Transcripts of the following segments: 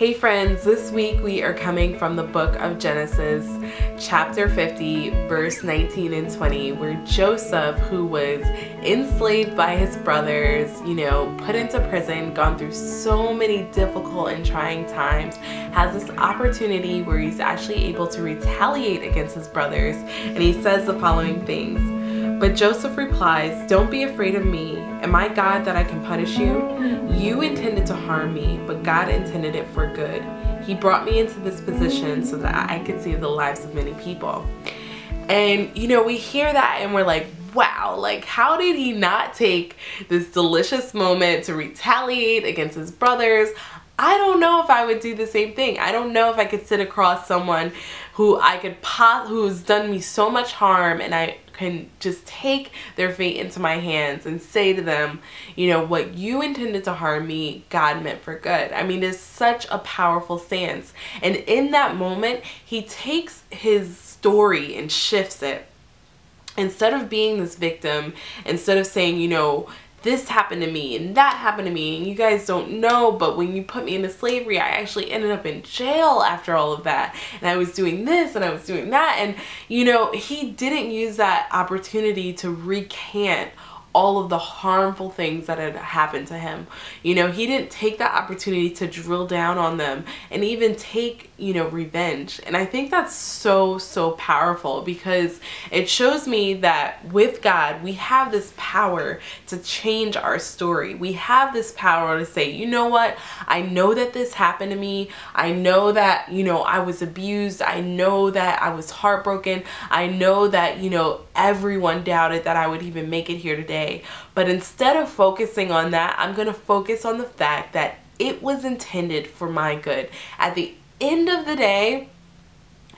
Hey friends, this week we are coming from the book of Genesis, chapter 50, verse 19 and 20, where Joseph, who was enslaved by his brothers, you know, put into prison, gone through so many difficult and trying times, has this opportunity where he's actually able to retaliate against his brothers. And he says the following things. But Joseph replies, Don't be afraid of me. Am I God that I can punish you? You intended to harm me, but God intended it for good. He brought me into this position so that I could save the lives of many people. And, you know, we hear that and we're like, wow, like how did he not take this delicious moment to retaliate against his brothers? I don't know if I would do the same thing. I don't know if I could sit across someone who I could pos who's done me so much harm and I can just take their fate into my hands and say to them, you know, what you intended to harm me, God meant for good. I mean, it's such a powerful stance. And in that moment, he takes his story and shifts it. Instead of being this victim, instead of saying, you know, this happened to me and that happened to me and you guys don't know but when you put me into slavery I actually ended up in jail after all of that. And I was doing this and I was doing that. And you know he didn't use that opportunity to recant all of the harmful things that had happened to him. You know, he didn't take that opportunity to drill down on them and even take, you know, revenge. And I think that's so, so powerful because it shows me that with God, we have this power to change our story. We have this power to say, you know what? I know that this happened to me. I know that, you know, I was abused. I know that I was heartbroken. I know that, you know, everyone doubted that I would even make it here today day. But instead of focusing on that, I'm going to focus on the fact that it was intended for my good. At the end of the day,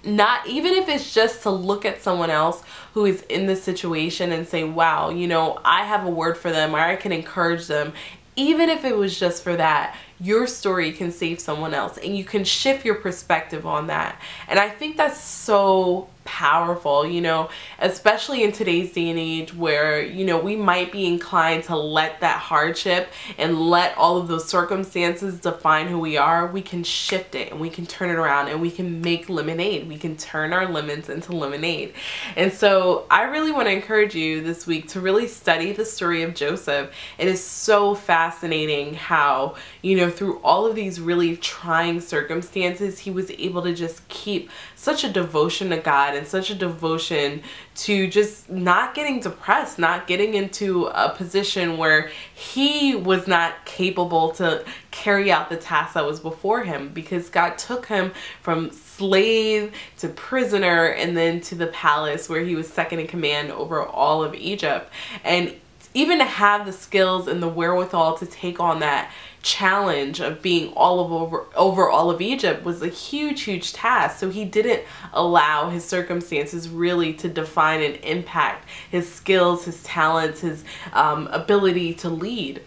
not even if it's just to look at someone else who is in this situation and say, wow, you know, I have a word for them or I can encourage them. Even if it was just for that, your story can save someone else and you can shift your perspective on that. And I think that's so powerful, you know, especially in today's day and age where, you know, we might be inclined to let that hardship and let all of those circumstances define who we are. We can shift it and we can turn it around and we can make lemonade. We can turn our lemons into lemonade. And so I really want to encourage you this week to really study the story of Joseph. It is so fascinating how, you know, through all of these really trying circumstances, he was able to just keep such a devotion to God and such a devotion to just not getting depressed, not getting into a position where he was not capable to carry out the task that was before him because God took him from slave to prisoner and then to the palace where he was second in command over all of Egypt. And even to have the skills and the wherewithal to take on that challenge of being all over over all of Egypt was a huge huge task. So he didn't allow his circumstances really to define and impact his skills his talents his um, ability to lead.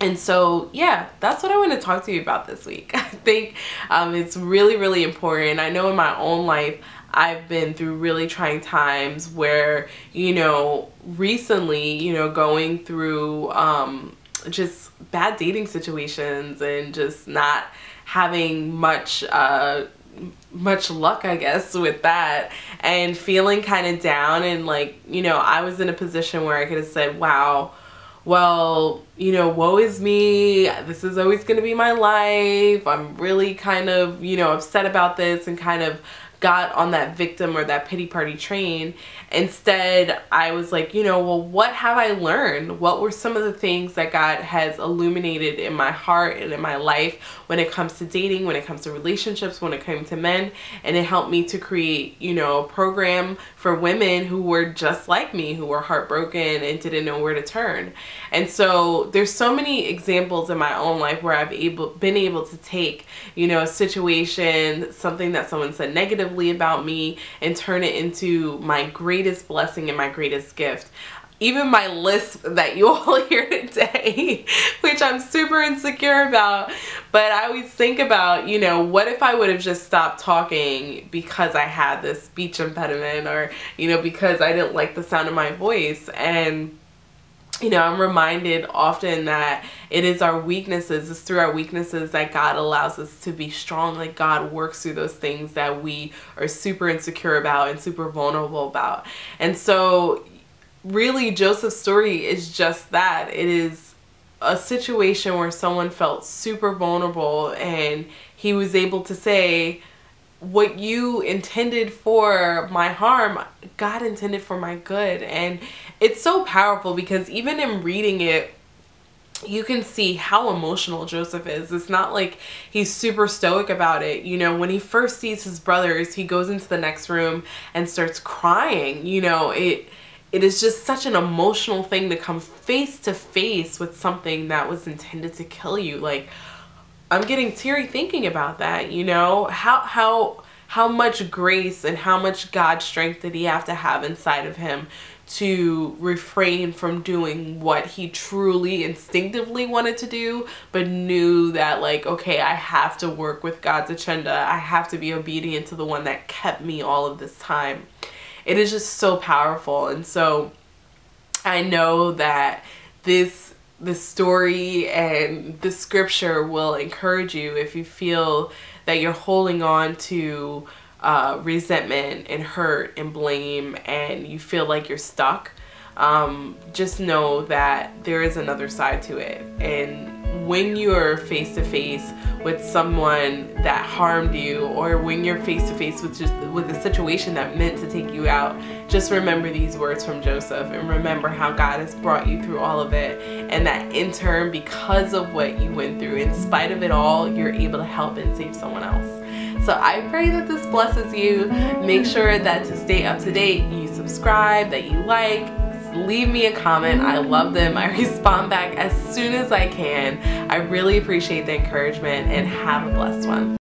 And so yeah that's what I want to talk to you about this week. I think um, it's really really important. I know in my own life I've been through really trying times where you know recently you know going through um, just bad dating situations and just not having much uh much luck I guess with that and feeling kind of down and like you know I was in a position where I could have said wow well you know woe is me. This is always going to be my life. I'm really kind of you know upset about this and kind of got on that victim or that pity party train. Instead, I was like, you know, well, what have I learned? What were some of the things that God has illuminated in my heart and in my life when it comes to dating, when it comes to relationships, when it came to men? And it helped me to create, you know, a program for women who were just like me, who were heartbroken and didn't know where to turn. And so there's so many examples in my own life where I've able been able to take, you know, a situation, something that someone said negatively about me and turn it into my greatest blessing and my greatest gift. Even my list that you all hear today, which I'm super insecure about, but I always think about, you know, what if I would have just stopped talking because I had this speech impediment or, you know, because I didn't like the sound of my voice? And you know, I'm reminded often that it is our weaknesses, it's through our weaknesses that God allows us to be strong. Like God works through those things that we are super insecure about and super vulnerable about. And so really Joseph's story is just that. It is a situation where someone felt super vulnerable and he was able to say, what you intended for my harm, God intended for my good. And it's so powerful because even in reading it, you can see how emotional Joseph is. It's not like he's super stoic about it. You know, when he first sees his brothers, he goes into the next room and starts crying. You know, it it is just such an emotional thing to come face to face with something that was intended to kill you. Like I'm getting teary thinking about that, you know? How how how much grace and how much God strength did he have to have inside of him to refrain from doing what he truly instinctively wanted to do, but knew that like, okay, I have to work with God's agenda. I have to be obedient to the one that kept me all of this time. It is just so powerful. And so I know that this the story and the scripture will encourage you if you feel that you're holding on to uh, resentment and hurt and blame and you feel like you're stuck um, just know that there is another side to it. And when you're face to face with someone that harmed you or when you're face to face with just with a situation that meant to take you out just remember these words from Joseph and remember how God has brought you through all of it. And that in turn because of what you went through in spite of it all you're able to help and save someone else. So I pray that this blesses you. Make sure that to stay up to date you subscribe that you like leave me a comment. I love them. I respond back as soon as I can. I really appreciate the encouragement and have a blessed one.